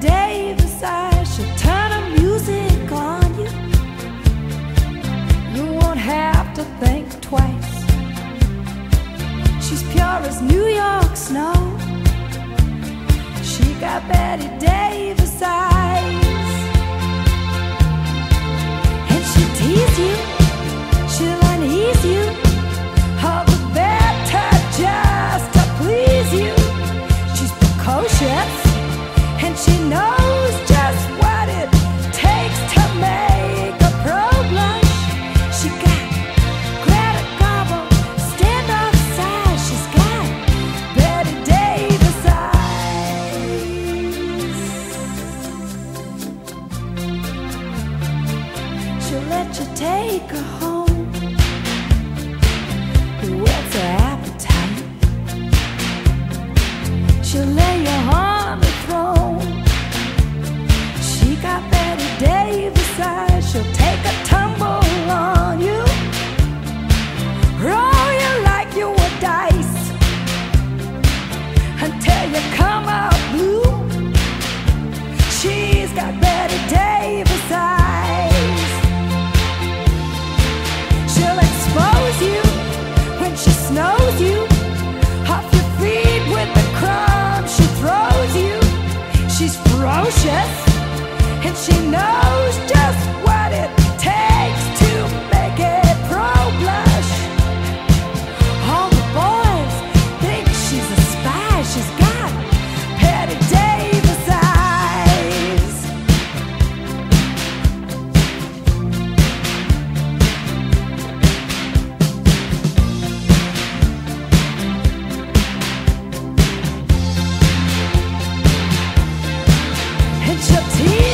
Davis, music on you. You won't have to think twice. She's pure as New York snow. She got Bette Davis eyes, and she teases you. she'll let you take her home. What's her appetite? She'll lay you on the throne. She got Bette Davis eyes. She's ferocious and she knows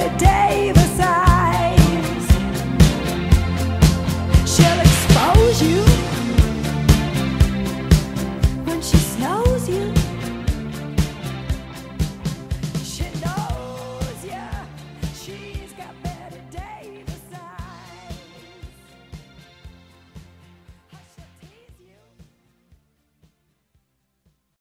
a day.